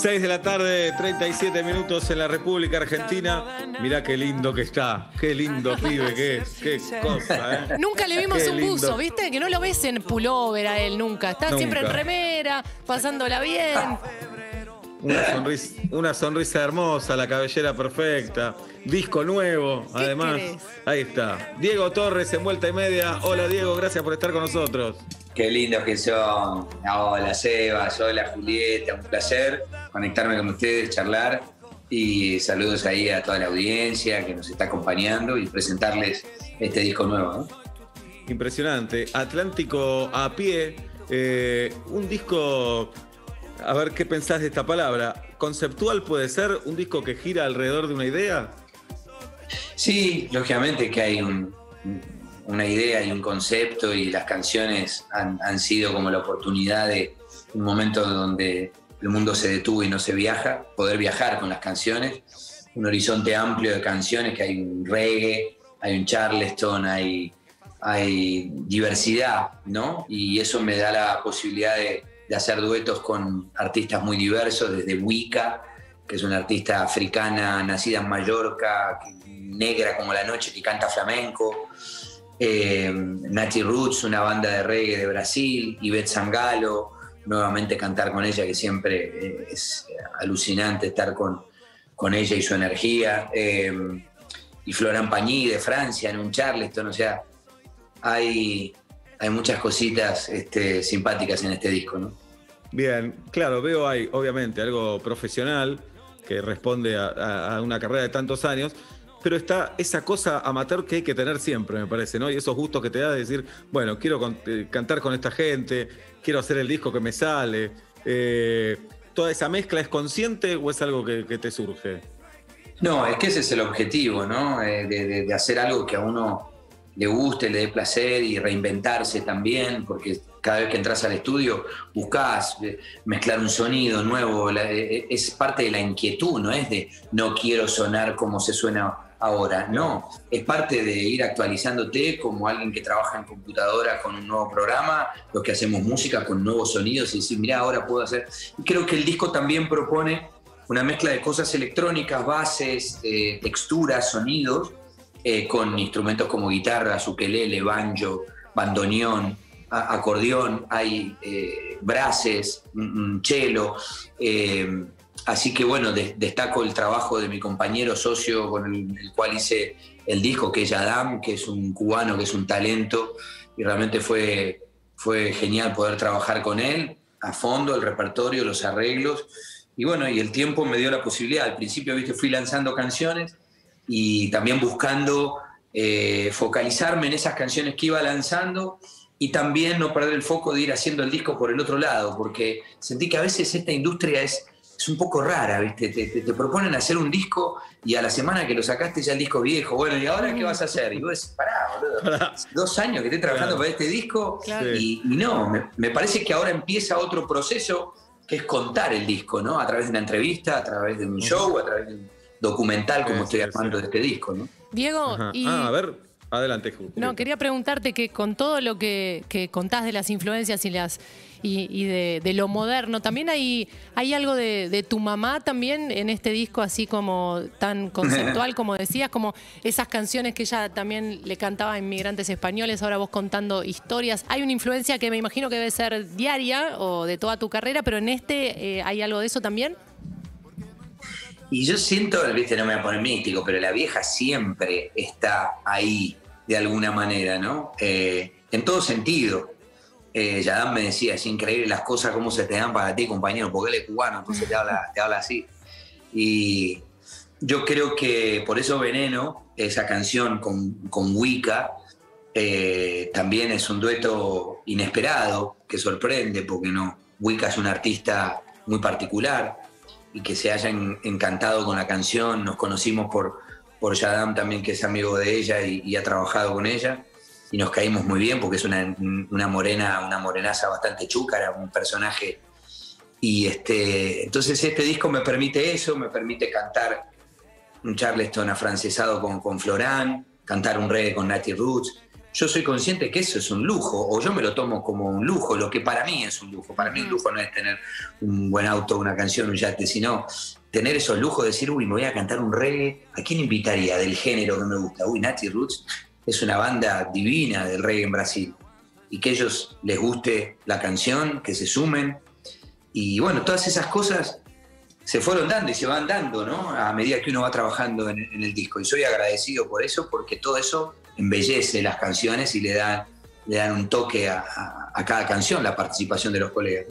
6 de la tarde, 37 minutos en la República Argentina. Mirá qué lindo que está, qué lindo pibe que es, qué cosa, ¿eh? Nunca le vimos Qué un lindo. buzo, ¿viste? Que no lo ves en pullover a él nunca. Está siempre en remera, pasándola bien. Una sonrisa, una sonrisa hermosa, la cabellera perfecta, disco nuevo, ¿Qué además. querés? Ahí está. Diego Torres en vuelta y media. Hola Diego, gracias por estar con nosotros. Qué lindos que son. Hola Sebas, hola Julieta, un placer conectarme con ustedes, charlar y saludos ahí a toda la audiencia que nos está acompañando y presentarles este disco nuevo. ¿no? Impresionante. Atlántico a pie, eh, un disco, a ver qué pensás de esta palabra. ¿Conceptual puede ser un disco que gira alrededor de una idea? Sí, lógicamente que hay un- una idea y un concepto y las canciones han, han sido como la oportunidad de un momento donde el mundo se detuvo y no se viaja, poder viajar con las canciones, un horizonte amplio de canciones, que hay un reggae, hay un charleston, hay, diversidad, ¿no? Y eso me da la posibilidad de, hacer duetos con artistas muy diversos, desde Wicca, que es una artista africana nacida en Mallorca, negra como la noche, que canta flamenco. Eh, Nati Roots, una banda de reggae de Brasil. Ivette Sangalo, nuevamente cantar con ella, que siempre eh, es eh, alucinante estar con, con ella y su energía. Eh, y Florent Pagny de Francia en un Charleston, o sea, hay, hay muchas cositas este, simpáticas en este disco, ¿no? Bien, claro, veo ahí, obviamente, algo profesional que responde a, una carrera de tantos años, pero está esa cosa amateur que hay que tener siempre, me parece, ¿no? Y esos gustos que te da de decir, bueno, quiero eh, cantar con esta gente, quiero hacer el disco que me sale. Eh, ¿Toda esa mezcla es consciente o es algo que, te surge? No, es que ese es el objetivo, ¿no? Eh, de, hacer algo que a uno le guste, le dé placer y reinventarse también, porque cada vez que entras al estudio buscas mezclar un sonido nuevo, es parte de la inquietud, no es de no quiero sonar como se suena ahora, no, es parte de ir actualizándote como alguien que trabaja en computadora con un nuevo programa, los que hacemos música con nuevos sonidos y decir, mira, ahora puedo hacer. Y creo que el disco también propone una mezcla de cosas electrónicas, bases, eh, texturas, sonidos, eh, con instrumentos como guitarra, ukelele, banjo, bandoneón, acordeón, hay eh, brases, cello. Así que bueno, de- destaco el trabajo de mi compañero socio con el, cual hice el disco, que es Yadam, que es un cubano, que es un talento, y realmente fue, fue genial poder trabajar con él a fondo, el repertorio, los arreglos. Y bueno, y el tiempo me dio la posibilidad. Al principio, viste, fui lanzando canciones y también buscando eh, focalizarme en esas canciones que iba lanzando y también no perder el foco de ir haciendo el disco por el otro lado, porque sentí que a veces esta industria es, es un poco rara, ¿viste? Te, te- te proponen hacer un disco y a la semana que lo sacaste ya el disco viejo. Bueno, ¿y ahora qué vas a hacer? Y vos decís, pará, boludo. Pará. Dos años que estoy trabajando Claro. para este disco Claro. y, y no, me, me parece que ahora empieza otro proceso que es contar el disco, ¿no? A través de una entrevista, a través de un show, a través de un documental como Sí, estoy sí, armando sí. de este disco, ¿no? Diego, Ajá. y. Ah, a ver, adelante, Ju. No, quería preguntarte que con todo lo que, que contás de las influencias y las y, y de, de lo moderno, también hay, hay algo de, de tu mamá también en este disco, así como tan conceptual como decías, como esas canciones que ella también le cantaba a inmigrantes españoles, ahora vos contando historias. Hay una influencia que me imagino que debe ser diaria o de toda tu carrera, pero en este eh, hay algo de eso también. Y yo siento, viste, no me voy a poner místico, pero la vieja siempre está ahí de alguna manera, ¿no? Eh, en todo sentido. Eh, Yadam me decía, es increíble las cosas como se te dan para ti, compañero, porque él es cubano, entonces te habla, te habla así. Y yo creo que por eso Veneno, esa canción con, con Wicca, eh, también es un dueto inesperado, que sorprende, porque no, Wicca es un artista muy particular y que se hayan encantado con la canción, nos conocimos por, por Yadam también, que es amigo de ella y, y ha trabajado con ella, y nos caímos muy bien porque es una, una morena, una morenaza bastante chúcara, un personaje. Y este, entonces este disco me permite eso, me permite cantar un charleston afrancesado con, con Florán, cantar un reggae con Nati Roots, yo soy consciente que eso es un lujo, o yo me lo tomo como un lujo, lo que para mí es un lujo. Para mí un lujo no es tener un buen auto, una canción, un yate, sino tener esos lujos de decir, uy, me voy a cantar un reggae. ¿A quién invitaría del género que me gusta? Uy, Nati Roots es una banda divina del reggae en Brasil. Y que ellos les guste la canción, que se sumen. Y bueno, todas esas cosas se fueron dando y se van dando, ¿no? A medida que uno va trabajando en, el disco. Y soy agradecido por eso, porque todo eso embellece las canciones y le dan, le dan un toque a, cada canción, la participación de los colegas.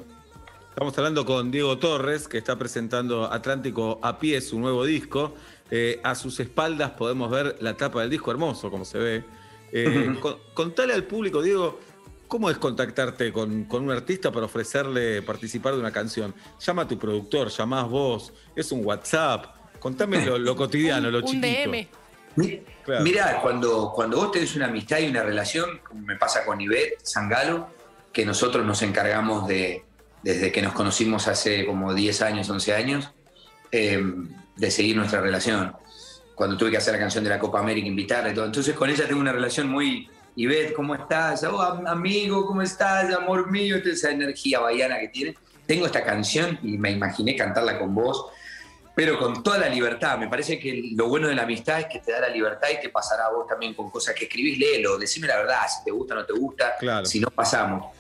Estamos hablando con Diego Torres, que está presentando Atlántico a pie, su nuevo disco. Eh, a sus espaldas podemos ver la tapa del disco, hermoso como se ve. Eh, contale al público, Diego, ¿cómo es contactarte con, un artista para ofrecerle participar de una canción? Llama a tu productor, llamás vos, es un WhatsApp. Contame lo, cotidiano, lo chiquito. Un DM. Mirá, cuando, cuando vos tenés una amistad y una relación, como me pasa con Ivette Sangalo, que nosotros nos encargamos de, desde que nos conocimos hace como 10 años, 11 años, em, de seguir nuestra relación. Cuando tuve que hacer la canción de la Copa América, invitarla y todo. Entonces con ella tengo una relación muy, Ivette, ¿cómo estás? Oh, amigo, ¿cómo estás? Amor mío, esa energía bahiana que tiene. Tengo esta canción y me imaginé cantarla con vos pero con toda la libertad. Me parece que lo bueno de la amistad es que te da la libertad y te pasará a vos también con cosas que escribís, léelo, decime la verdad, si te gusta o no te gusta, si no pasamos.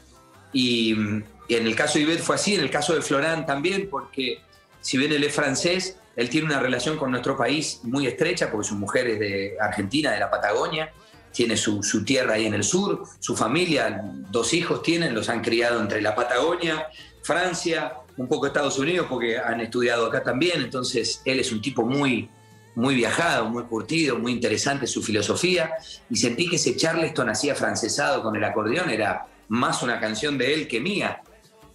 Y, en el caso de Ivette fue así, en el caso de Florán también, porque si bien él es francés, él tiene una relación con nuestro país muy estrecha, porque su mujer es de Argentina, de la Patagonia, tiene su, su, tierra ahí en el sur, su familia, dos hijos tienen, los han criado entre la Patagonia, Francia, un poco Estados Unidos porque han estudiado acá también, entonces él es un tipo muy, muy viajado, muy curtido, muy interesante su filosofía, y sentí que ese Charleston hacía francesado con el acordeón era más una canción de él que mía.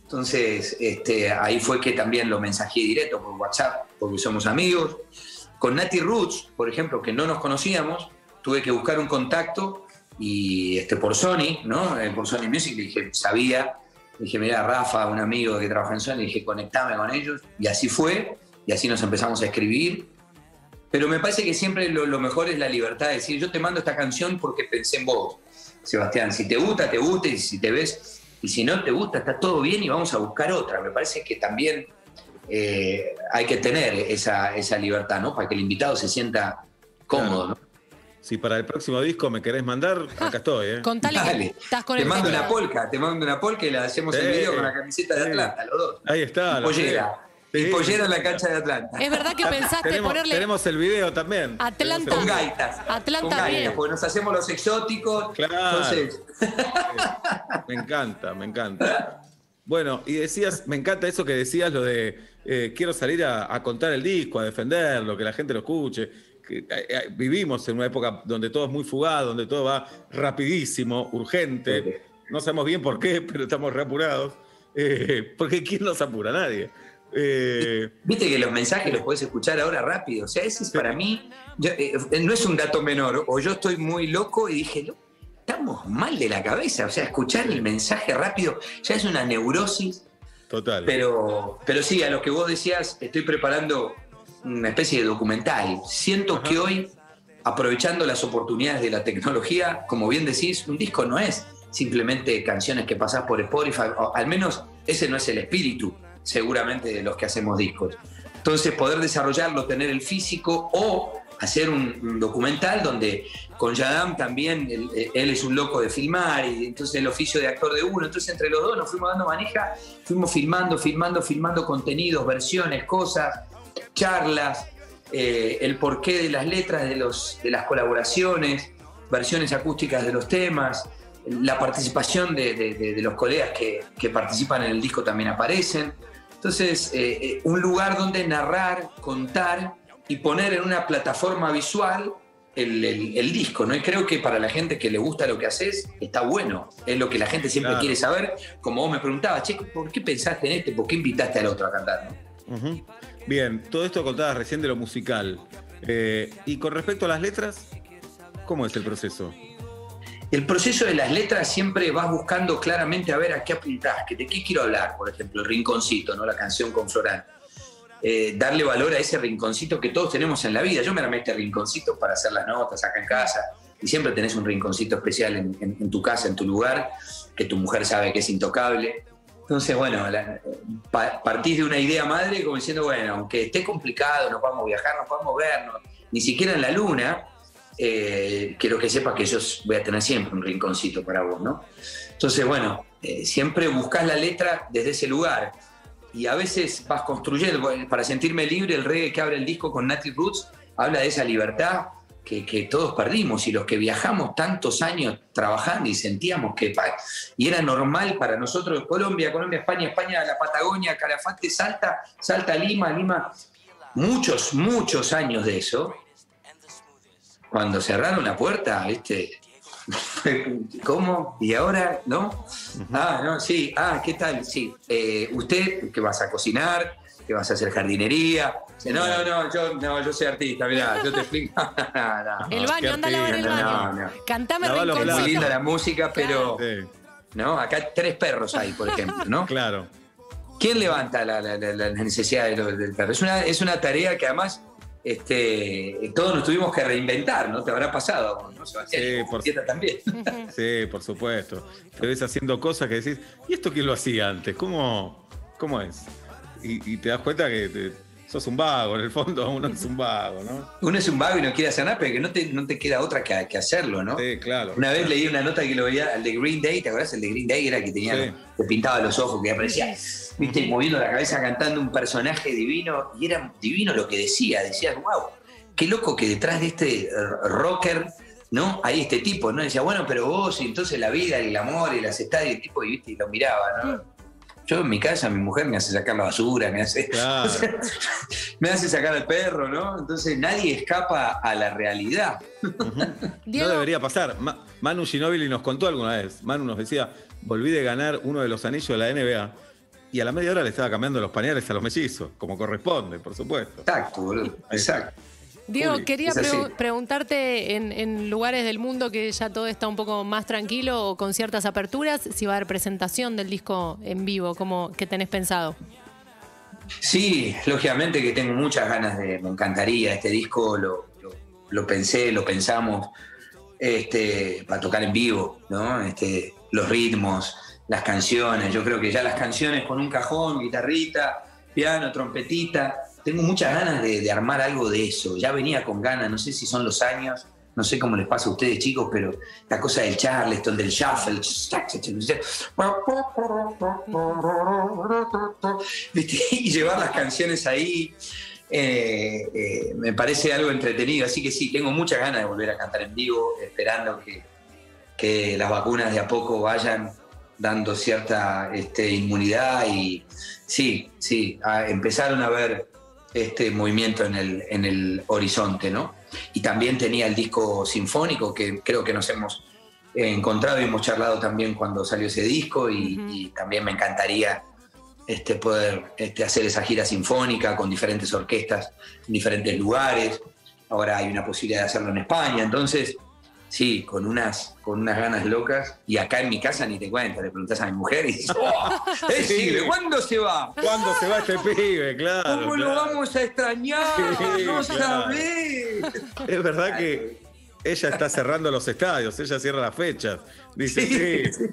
Entonces este, ahí fue que también lo mensajé directo por WhatsApp, porque somos amigos. Con Nati Roots, por ejemplo, que no nos conocíamos, tuve que buscar un contacto y este, por Sony, ¿no? Eh, por Sony Music, dije, sabía dije, mira, Rafa, un amigo que trabaja en Sony, dije, conectame con ellos. Y así fue, y así nos empezamos a escribir. Pero me parece que siempre lo, mejor es la libertad de decir, yo te mando esta canción porque pensé en vos, Sebastián. Si te gusta, te gusta, y si te ves, y si no te gusta, está todo bien y vamos a buscar otra. Me parece que también eh, hay que tener esa, esa libertad, ¿no? Para que el invitado se sienta cómodo, ¿no? Si para el próximo disco me querés mandar, acá estoy, ¿eh? Contale que estás con te el mando una polca, te mando una polca y la hacemos el video con la camiseta de Atlanta, los dos. Ahí está. Y pollera. Y pollera en la cancha de Atlanta. Es verdad que pensaste tenemos, ponerle. Tenemos el video también. Atlanta. Con gaitas. Atlanta con bien. porque nos hacemos los exóticos. Claro. Entonces. me encanta, me encanta. Bueno, y decías, me encanta eso que decías, lo de eh, quiero salir a, a, contar el disco, a defenderlo, que la gente lo escuche. Eh, eh, vivimos en una época donde todo es muy fugado, donde todo va rapidísimo, urgente. No sabemos bien por qué, pero estamos reapurados. Eh, porque ¿quién nos apura? Nadie. Viste que los mensajes los puedes escuchar ahora rápido. O sea, ese es para mí, no es un dato menor. O yo estoy muy loco y dije, estamos mal de la cabeza. O sea, escuchar el mensaje rápido ya es una neurosis. Total. Pero, pero sí, a lo que vos decías, estoy preparando una especie de documental. Siento que hoy, aprovechando las oportunidades de la tecnología, como bien decís, un disco no es simplemente canciones que pasás por Spotify, al menos ese no es el espíritu, seguramente, de los que hacemos discos. Entonces, poder desarrollarlo, tener el físico o hacer un, documental donde con Yadam también, él, él, es un loco de filmar y entonces el oficio de actor de uno, entonces entre los dos nos fuimos dando maneja, fuimos filmando, filmando, filmando contenidos, versiones, cosas, charlas, eh, el porqué de las letras de, los, de las colaboraciones, versiones acústicas de los temas, la participación de, los colegas que, participan en el disco también aparecen. Entonces, eh, eh, un lugar donde narrar, contar y poner en una plataforma visual el, disco, ¿no? Y creo que para la gente que le gusta lo que haces, está bueno. Es lo que la gente siempre quiere saber. Como vos me preguntabas, che, ¿por qué pensaste en este? ¿Por qué invitaste al otro a cantar? ¿no? Bien, todo esto contabas recién de lo musical. Eh, y con respecto a las letras, ¿cómo es el proceso? El proceso de las letras siempre vas buscando claramente a ver a qué apuntás, que de qué quiero hablar, por ejemplo, el rinconcito, ¿no? la canción con Florán. Eh, darle valor a ese rinconcito que todos tenemos en la vida. Yo me armé este rinconcito para hacer las notas acá en casa, y siempre tenés un rinconcito especial en, tu casa, en tu lugar, que tu mujer sabe que es intocable. Entonces, bueno, partís de una idea madre como diciendo, bueno, aunque esté complicado, no podemos viajar, no podemos vernos, ni siquiera en la luna, eh, quiero que sepas que yo voy a tener siempre un rinconcito para vos, ¿no? Entonces, bueno, eh, siempre buscas la letra desde ese lugar y a veces vas construyendo, para sentirme libre, el reggae que abre el disco con Natalie Roots habla de esa libertad que, todos perdimos y los que viajamos tantos años trabajando y sentíamos que y era normal para nosotros Colombia, Colombia, España, España, la Patagonia, Calafate, Salta, Salta, Lima, Lima, muchos, muchos años de eso. Cuando cerraron la puerta, ¿viste? ¿Cómo? ¿Y ahora? ¿No? Ah, no, sí. Ah, ¿qué tal? Sí. Eh, ¿Usted que vas a cocinar? ¿Que vas a hacer jardinería? No, no, no, yo, no, yo soy artista, mirá, yo te explico. el baño, anda a lavar el baño. Cantame Muy linda la música, pero. ¿No? Acá tres perros hay, por ejemplo, ¿no? Claro. ¿Quién levanta la, la, la necesidad del perro? Es una, es una tarea que además este, todos nos tuvimos que reinventar, ¿no? Te habrá pasado, ¿no, Sebastián? Sí, por, también. Sí, por supuesto. Te ves haciendo cosas que decís, ¿y esto quién lo hacía antes? ¿Cómo, cómo es? Y, te das cuenta que sos un vago, en el fondo uno es un vago, ¿no? Uno es un vago y no quiere hacer nada, pero que no te, no te queda otra que, que, hacerlo, ¿no? Sí, claro. Una vez leí una nota que lo veía, el de Green Day, ¿te acuerdas? El de Green Day era que tenía, que pintaba los ojos, que aparecía viste, moviendo la cabeza cantando un personaje divino, y era divino lo que decía, decías, wow, qué loco que detrás de este rocker, ¿no? Hay este tipo, ¿no? Decía, bueno, pero vos, y entonces la vida, y el amor, y las estadios, y el tipo, y, ¿viste? y lo miraba, ¿no? Yo en mi casa, mi mujer me hace sacar la basura, me hace, me hace sacar al perro, ¿no? Entonces nadie escapa a la realidad. No debería pasar. Manu Ginóbili nos contó alguna vez. Manu nos decía, volví de ganar uno de los anillos de la NBA y a la media hora le estaba cambiando los pañales a los mellizos, como corresponde, por supuesto. Exacto, boludo. Exacto. Diego, quería preguntarte en, lugares del mundo que ya todo está un poco más tranquilo o con ciertas aperturas, si va a haber presentación del disco en vivo, como que tenés pensado. Sí, lógicamente que tengo muchas ganas de, me encantaría, este disco lo, lo, pensé, lo pensamos este, para tocar en vivo, ¿no? Este, los ritmos, las canciones. Yo creo que ya las canciones con un cajón, guitarrita, piano, trompetita, tengo muchas ganas de, armar algo de eso. Ya venía con ganas, no sé si son los años, no sé cómo les pasa a ustedes chicos, pero la cosa del charleston, del shuffle, y llevar las canciones ahí. Eh, eh, me parece algo entretenido, así que sí, tengo muchas ganas de volver a cantar en vivo, esperando que, que las vacunas de a poco vayan dando cierta este, inmunidad y sí, sí, empezaron a ver este movimiento en el, en el horizonte, ¿no? Y también tenía el disco sinfónico que creo que nos hemos encontrado y hemos charlado también cuando salió ese disco y, también me encantaría este, poder este, hacer esa gira sinfónica con diferentes orquestas en diferentes lugares. Ahora hay una posibilidad de hacerlo en España, entonces Sí, con unas, con unas ganas locas. Y acá en mi casa ni te cuento, le preguntas a mi mujer y dices, ¡Oh! ¿cuándo se va? ¿Cuándo se va este pibe? Claro. ¿Cómo lo vamos a extrañar? no sabés. Es verdad que ella está cerrando los estadios, ella cierra las fechas. Dice, sí.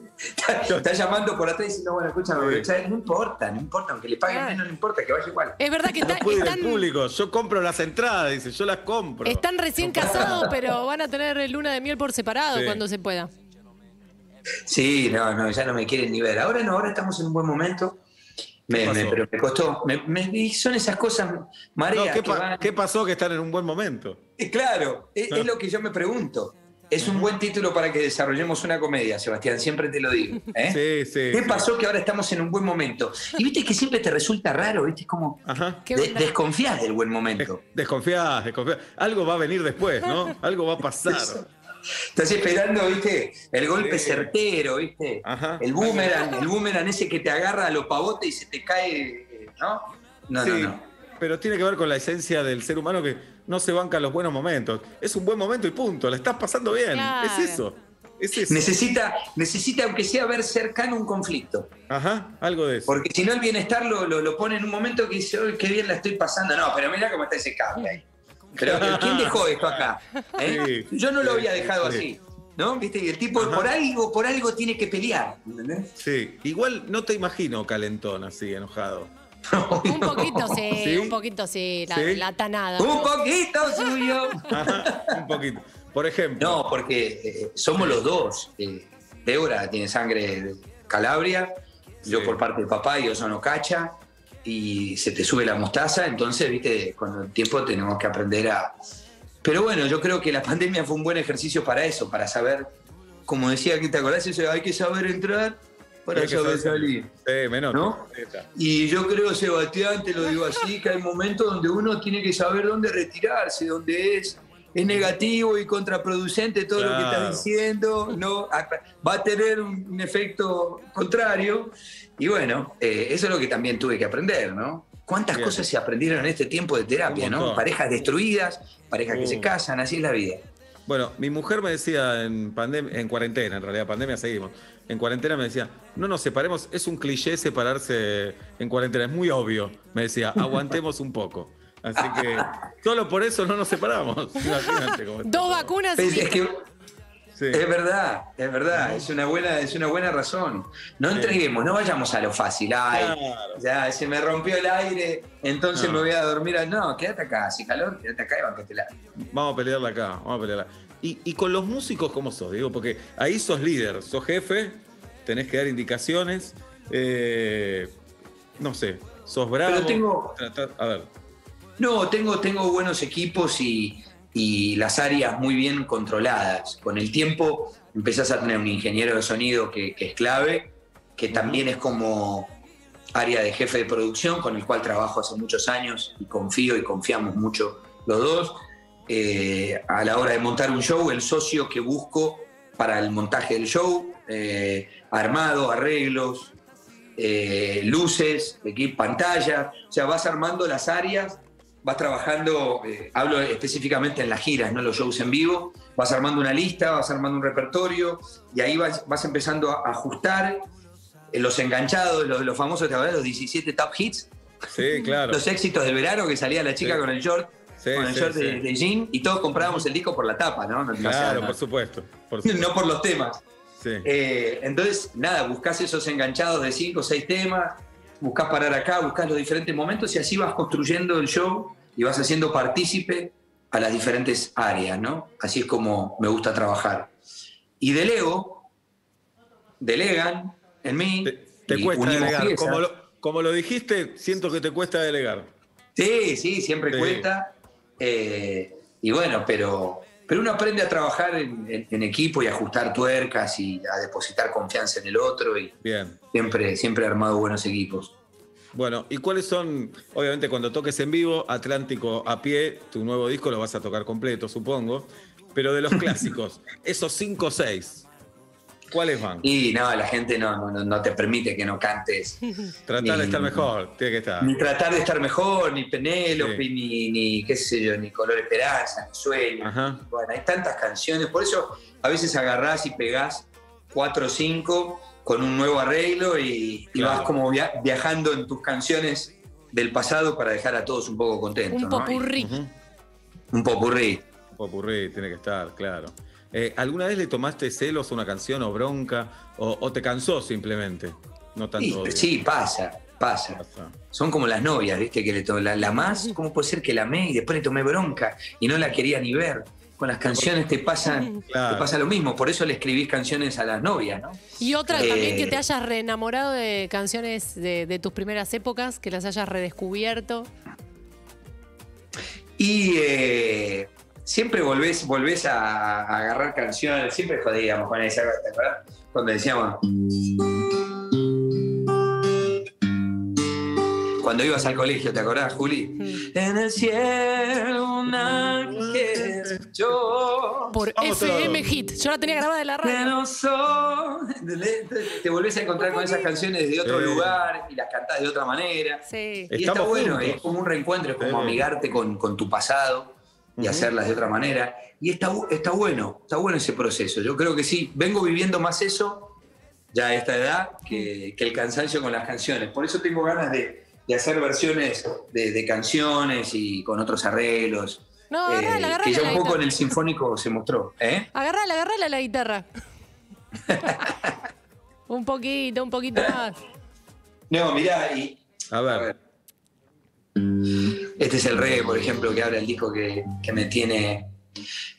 Está, llamando por atrás diciendo, bueno, escúchame, no importa, no importa, aunque le paguen menos, no importa, que vaya igual. Es verdad que está, no están... público, yo compro las entradas, dice, yo las compro. Están recién casados, pero van a tener luna de miel por separado cuando se pueda. Sí, no, no, ya no me quieren ni ver. Ahora no, ahora estamos en un buen momento. Me, pero me costó. son esas cosas mareas. ¿qué, pasó que están en un buen momento? claro, es, lo que yo me pregunto. Es un buen título para que desarrollemos una comedia, Sebastián, siempre te lo digo. ¿eh? Sí, sí. ¿Qué pasó que ahora estamos en un buen momento? Y viste que siempre te resulta raro, viste, es como desconfías del buen momento. Desconfías, desconfías. Algo va a venir después, ¿no? Algo va a pasar. Estás esperando, viste, el golpe certero, viste. El boomerang, el boomerang ese que te agarra a los pavotes y se te cae, ¿no? No, no, no. Pero tiene que ver con la esencia del ser humano que no se banca los buenos momentos. Es un buen momento y punto. La estás pasando bien. Es eso. Necesita, necesita, aunque sea ver cercano un conflicto. Ajá, algo de eso. Porque si no, el bienestar lo, lo, pone en un momento que dice, qué bien la estoy pasando. No, pero mira cómo está ese cable ahí. Pero ¿quién dejó esto acá? ¿Eh? Sí, Yo no lo sí, había dejado sí. así. ¿No? ¿Viste? Y el tipo Ajá. por algo, por algo tiene que pelear. ¿entendés? Sí, igual no te imagino calentón así, enojado. Un poquito sí, ¿Sí? un poquito sí, la, ¿Sí? la tanada. Un poquito suyo. Ajá, un poquito. Por ejemplo. No, porque eh, somos los dos. Eh, Débora tiene sangre de Calabria, yo por parte de papá y yo soy cacha, y se te sube la mostaza, entonces, viste, con el tiempo tenemos que aprender a... Pero bueno, yo creo que la pandemia fue un buen ejercicio para eso, para saber, como decía aquí, ¿te acordás? Eso, hay que saber entrar para que saber salir. Sí, menos. ¿No? Y yo creo, Sebastián, te lo digo así, que hay momentos donde uno tiene que saber dónde retirarse, donde es, es negativo y contraproducente todo lo que estás diciendo, no, va a tener un, efecto contrario. Y bueno, eh, eso es lo que también tuve que aprender, ¿no? ¿Cuántas Bien. cosas se aprendieron en este tiempo de terapia, no? Parejas destruidas, parejas que Uh. se casan, así es la vida. Bueno, mi mujer me decía en pandemia, en cuarentena, en realidad, pandemia seguimos. En cuarentena me decía, no nos separemos, es un cliché separarse en cuarentena, es muy obvio. Me decía, aguantemos un poco. Así que solo por eso no nos separamos. Imagínate cómo está Dos vacunas y Es, es que Sí. Es verdad, es verdad, es una buena, es una buena razón. No Sí. entreguemos, no vayamos a lo fácil. Ay, Claro. ya se me rompió el aire, entonces No. me voy a dormir. No, quédate acá, hace calor, quédate acá y bancatela. Vamos a pelearla acá, vamos a pelearla. Y, y con los músicos, ¿cómo sos? Digo, porque ahí sos líder, sos jefe, tenés que dar indicaciones. eh, no sé, sos bravo. Pero tengo- a ver, No, tengo, tengo buenos equipos y, y las áreas muy bien controladas. Con el tiempo empezás a tener un ingeniero de sonido que, que es clave, que también es como área de jefe de producción, con el cual trabajo hace muchos años y confío y confiamos mucho los dos. Eh, a la hora de montar un show, el socio que busco para el montaje del show, eh, armado, arreglos, eh, luces, equipo, pantalla, o sea, vas armando las áreas, vas trabajando, eh, hablo específicamente en las giras, no los shows en vivo, vas armando una lista, vas armando un repertorio y ahí vas, vas empezando a ajustar eh, los enganchados, los, los famosos, ¿te acuerdas? Los 17 top hits, sí, claro. los éxitos del verano que salía la chica Sí. con el short, Sí, con el sí, short de, de jean y todos comprábamos el disco por la tapa, ¿no? Claro, por supuesto. Por supuesto. no por los temas. Eh, entonces, nada, buscás esos enganchados de cinco o seis temas, buscás parar acá, buscás los diferentes momentos y así vas construyendo el show y vas haciendo partícipe a las diferentes áreas, ¿no? Así es como me gusta trabajar. Y delego, delegan en mí. Te, cuesta delegar. Como lo, como lo dijiste, siento que te cuesta delegar. Sí, sí, siempre Sí. cuesta. Eh, y bueno, pero, pero uno aprende a trabajar en, en- en equipo y a ajustar tuercas y a depositar confianza en el otro y Bien. siempre, siempre he armado buenos equipos. Bueno, ¿y cuáles son, obviamente cuando toques en vivo, Atlántico a pie, tu nuevo disco lo vas a tocar completo, supongo, pero de los clásicos, esos cinco o seis, ¿cuáles van? Y no, la gente no, no, no- te permite que no cantes. Tratar de estar mejor, tiene que estar. Ni tratar de estar mejor, ni Penélope, Sí. ni, ni, qué sé yo, ni Color Esperanza, ni Sueño. Ajá. Bueno, hay tantas canciones, por eso a veces agarrás y pegás cuatro o cinco con un nuevo arreglo y, y Claro. vas como via- viajando en tus canciones del pasado para dejar a todos un poco contentos. Un ¿no? popurrí. Ujú. Un popurrí. Popurrí, tiene que estar, claro. Eh, ¿Alguna vez le tomaste celos a una canción o bronca? ¿O, o te cansó simplemente? No tanto. Sí, pasa, pasa. Pasa. Son como las novias, ¿viste? Que le la, la más, ¿cómo puede ser que la amé y después le tomé bronca y no la quería ni ver? Con las canciones te pasa, Claro. te pasa lo mismo, por eso le escribís canciones a las novias, ¿no? Y otra Eh, también que te hayas reenamorado de canciones de, de tus primeras épocas, que las hayas redescubierto. Y eh, siempre volvés, volvés a, a agarrar canciones, siempre jodíamos con esa, ¿te acuerdas? Cuando decíamos. Cuando ibas al colegio, ¿te acordás, Juli? Mm. En el cielo un ángel yo. Por Vamos FM todos. Hit. Yo la tenía grabada de la radio. Te volvés a encontrar con esas canciones de otro Sí. lugar y las cantás de otra manera. Sí. Y está Estamos bueno, juntos. es como un reencuentro, es como Sí. amigarte con, con tu pasado y Ujú. hacerlas de otra manera. Y está, está bueno, está bueno ese proceso. Yo creo que sí, vengo viviendo más eso ya a esta edad que, que el cansancio con las canciones. Por eso tengo ganas de, de hacer versiones de, de canciones y con otros arreglos. No, agarrala, agarrala que ya un poco en el sinfónico se mostró. ¿eh? Agarrala, agarrala la guitarra. un poquito, un poquito más. No, mirá, y A A ver. ver. Este es el reggae, por ejemplo, que habla el disco que, que me tiene.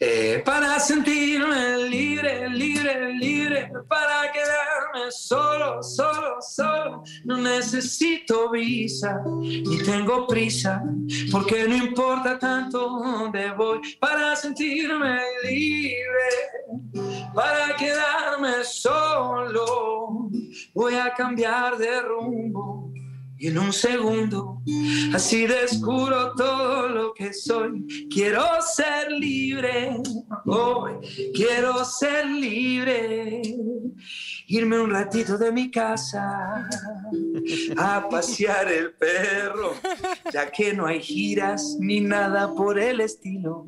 Eh, para sentirme libre, libre, libre, para quedarme solo, solo, solo. No necesito visa, ni tengo prisa, porque no importa tanto dónde voy. Para sentirme libre, para quedarme solo, voy a cambiar de rumbo. Y en un segundo, así descubro todo lo que soy. Quiero ser libre, quiero ser libre. Irme un ratito de mi casa a pasear el perro, ya que no hay giras ni nada por el estilo.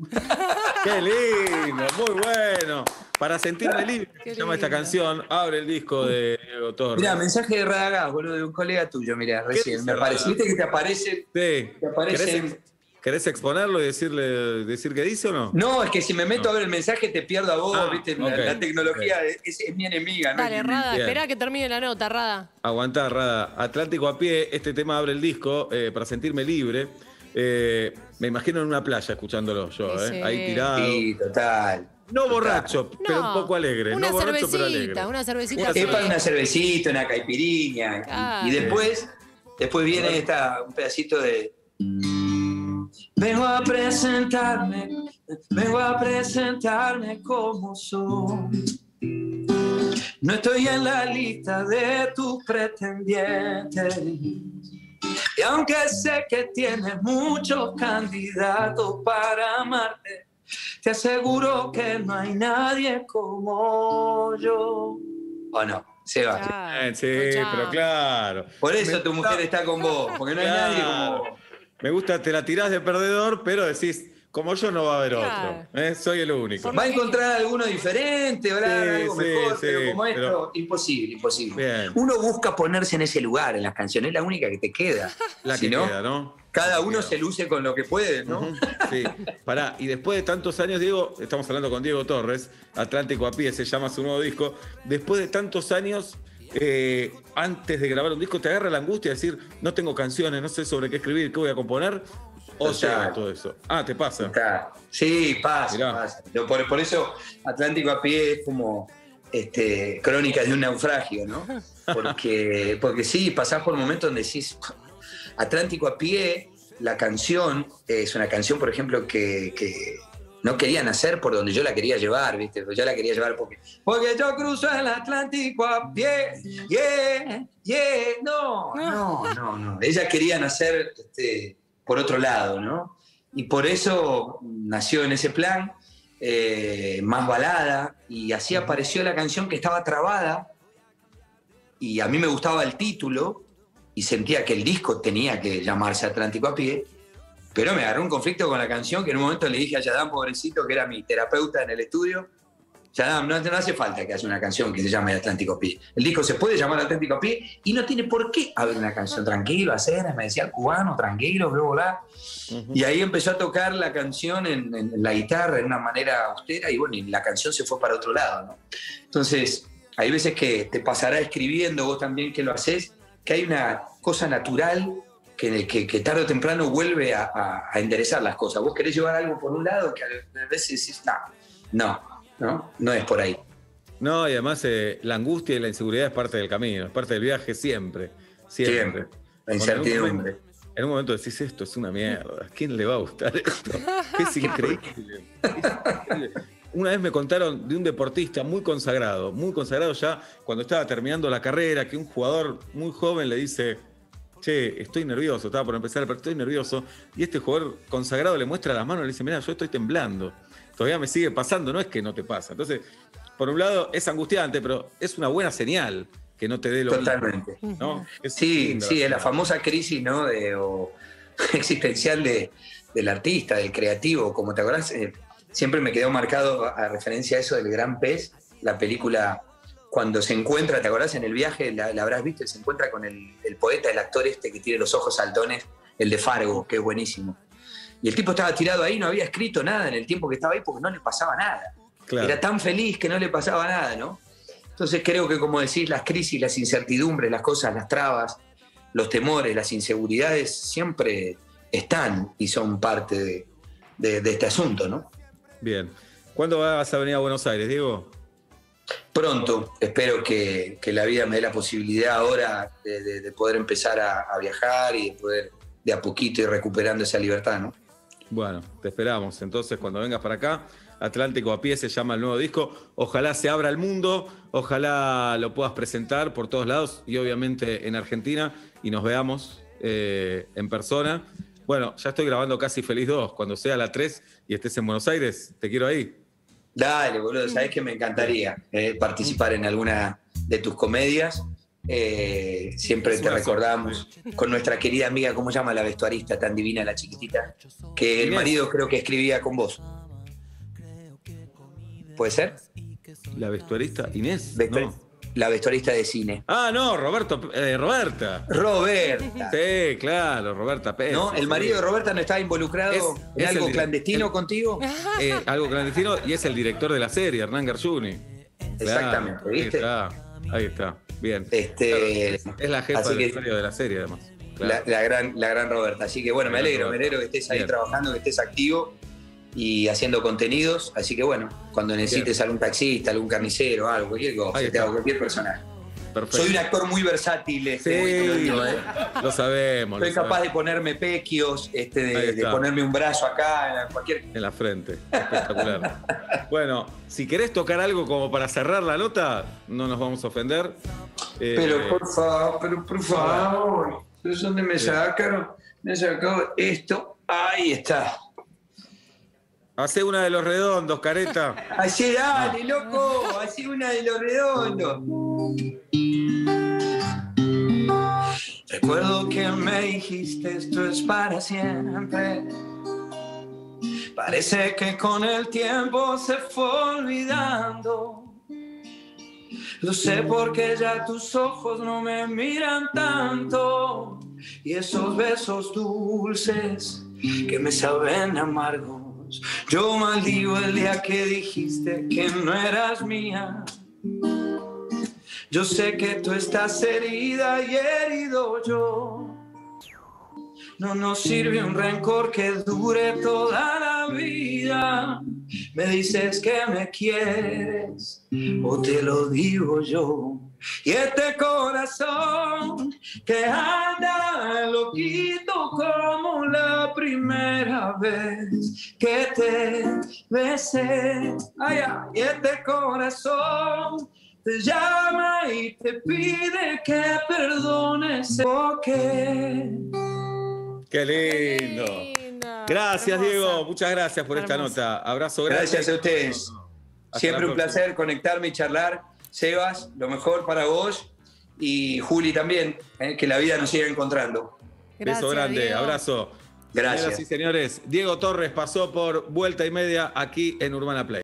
Qué lindo, muy bueno. Para sentirme libre, Qué se llama esta canción. Abre el disco de Diego Torres. Mira, mensaje de Radagás, boludo, de un colega tuyo, mira, recién. Me aparece? ¿viste que te aparece? Sí. Te aparece ¿Querés, en- ex- querés exponerlo y decirle, decir qué dice o no? No, es que si me meto a ver el mensaje te pierdo a vos, Ah, ¿viste? La- tecnología es, es mi enemiga, ¿no? Dale, Rada, Bien. espera que termine la nota, Rada. Aguantá, Rada. Atlántico a pie, este tema abre el disco eh, para sentirme libre. Eh, me imagino en una playa escuchándolo yo, Sí, eh, sí. ahí tirado. Sí, total. No borracho, pero un poco alegre. Una no borracho, pero alegre. cervecita, una cervecita. Es para una cervecita, una caipiriña. y-. Y, después, después viene esta, un pedacito de. Vengo a presentarme, vengo a presentarme como soy. No estoy en la lista de tus pretendientes. Y aunque sé que tienes muchos candidatos para amarte, te aseguro que no hay nadie como yo. ¿O no? Se va. Claro, Eh, sí, escuchá. pero claro. Por eso Me tu gusta- mujer está con vos, porque no hay nadie como vos. Me gusta, te la tirás de perdedor, pero decís, como yo no va a haber Claro. otro. ¿eh? Soy el único. Va a encontrar alguno diferente, ¿verdad? Sí, algo sí, mejor, sí, pero como esto, pero- imposible, imposible. Bien. Uno busca ponerse en ese lugar en las canciones, es la única que te queda. La Si que no, queda, ¿no? Cada uno se luce con lo que puede, ¿no? Sí, pará, y después de tantos años, Diego, estamos hablando con Diego Torres, Atlántico a pie, se llama su nuevo disco. Después de tantos años, eh, antes de grabar un disco, ¿te agarra la angustia de decir, no tengo canciones, no sé sobre qué escribir, qué voy a componer? ¿O llega todo eso? Ah, te pasa. Sí, pasa, pasa. Por, por eso Atlántico a pie es como este, crónicas de un naufragio, ¿no? Porque, porque sí, pasás por momentos donde decís, Atlántico a pie, la canción es una canción, por ejemplo, que, no querían hacer por donde yo la quería llevar, ¿viste? Yo la quería llevar porque, porque yo cruzo el Atlántico a pie, yeah, yeah, no, no, no, no. Ellas querían hacer este, por otro lado, ¿no? Y por eso nació en ese plan, eh, más balada, y así apareció la canción que estaba trabada, y a mí me gustaba el título, y sentía que el disco tenía que llamarse Atlántico a pie, pero me agarró un conflicto con la canción que en un momento le dije a Yadam, pobrecito, que era mi terapeuta en el estudio, Yadam, no, no hace falta que haya una canción que se llame Atlántico a pie. El disco se puede llamar Atlántico a pie y no tiene por qué haber una canción. Tranquilo, hacer, me decía el cubano, tranquilo, bla, bla. Ujú. Y ahí empezó a tocar la canción en, en la guitarra de una manera austera y bueno, y la canción se fue para otro lado, ¿no? Entonces, hay veces que te pasará escribiendo, vos también que lo haces, que hay una cosa natural que, que- que tarde o temprano vuelve a, a- a enderezar las cosas. Vos querés llevar algo por un lado que a veces decís, no, no, no, no es por ahí. No, y además eh, la angustia y la inseguridad es parte del camino, es parte del viaje siempre. Siempre. Siempre. La Cuando en un incertidumbre. momento- En un momento decís, esto es una mierda. ¿A quién le va a gustar esto? Es increíble. Es increíble. Una vez me contaron de un deportista muy consagrado, muy consagrado ya cuando estaba terminando la carrera, que un jugador muy joven le dice, che, estoy nervioso, estaba por empezar, pero estoy nervioso. Y este jugador consagrado le muestra las manos y le dice, mira, yo estoy temblando. Todavía me sigue pasando, no es que no te pasa. Entonces, por un lado es angustiante, pero es una buena señal que no te dé lo mismo, Totalmente. ¿no? Es Sí, sí, es la famosa crisis ¿no? de, o existencial de- del artista, del creativo. Como te acordás, Eh, siempre me quedó marcado a, referencia a eso del gran pez, la película cuando se encuentra, ¿te acordás? En el viaje, la, la habrás visto, se encuentra con el, el poeta, el actor este que tiene los ojos saltones, el de Fargo, que es buenísimo. Y el tipo estaba tirado ahí, no había escrito nada en el tiempo que estaba ahí porque no le pasaba nada. Claro. Era tan feliz que no le pasaba nada, ¿no? Entonces creo que, como decís, las crisis, las incertidumbres, las cosas, las trabas, los temores, las inseguridades siempre están y son parte de, de- de este asunto, ¿no? Bien. ¿Cuándo vas a venir a Buenos Aires, Diego? Pronto, espero que, que la vida me dé la posibilidad ahora de, de- de poder empezar a, a viajar y de poder de a poquito ir recuperando esa libertad, ¿no? Bueno, te esperamos. Entonces, cuando vengas para acá, Atlántico a pie se llama el nuevo disco. Ojalá se abra el mundo, ojalá lo puedas presentar por todos lados y obviamente en Argentina y nos veamos eh, en persona. Bueno, ya estoy grabando casi Feliz 2. Cuando sea la 3 y estés en Buenos Aires, te quiero ahí. Dale, boludo, sabes que me encantaría eh, participar en alguna de tus comedias. Eh, siempre te recordamos con nuestra querida amiga, ¿cómo se llama la vestuarista tan divina, la chiquitita? Que el marido creo que escribía con vos. ¿Puede ser? La vestuarista Inés. Vestu- No. La vestuarista de cine. Ah, no, Roberto, eh, Roberta. Roberta. Sí, claro, Roberta Pérez. ¿No? ¿El marido de Roberta no estaba involucrado Es- en es algo el- clandestino el- contigo? Eh, algo clandestino y es el director de la serie, Hernán Garciuni. Exactamente, Claro, ¿viste? Ahí está, ahí está. Bien. Este, Es la jefa del que- de la serie, además. Claro. la, la gran, la gran Roberta. Así que bueno, me alegro, me alegro que estés ahí Bien. trabajando, que estés activo y haciendo contenidos. Así que bueno, cuando necesites algún taxista, algún carnicero, algo, cualquier cosa, te hago cualquier personaje. Perfecto. Soy un actor muy versátil, este, lo Sí, digo, ¿eh? lo sabemos. Soy lo capaz de ponerme pequios, este, de, ponerme un brazo acá, en cualquier. En la frente. Espectacular. bueno, si querés tocar algo como para cerrar la nota, no nos vamos a ofender. Eh, Pero por favor, pero por favor, ¿de dónde me sacaron? Me sacó esto. Ahí está. Hacé una de los redondos, careta. Así dale, loco, así una de los redondos. Recuerdo que me dijiste esto es para siempre. Parece que con el tiempo se fue olvidando. Lo sé porque ya tus ojos no me miran tanto. Y esos besos dulces que me saben amargos. Yo maldigo el día que dijiste que no eras mía. Yo sé que tú estás herida y herido yo. No nos sirve un rencor que dure toda la vida. Me dices que me quieres o te lo digo yo. Y este corazón que anda loquito como la primera vez que te besé. Ay, y este corazón te llama y te pide que perdones Qué lindo. Gracias, hermosa. Diego. Muchas gracias por esta nota. Abrazo grande. Gracias a ustedes. Hasta Siempre un placer conectarme y charlar. Sebas, lo mejor para vos y Juli también, eh, que la vida nos siga encontrando. Gracias, Beso grande, Diego. abrazo. Gracias. Señoras y señores, Diego Torres pasó por vuelta y media aquí en Urbana Play.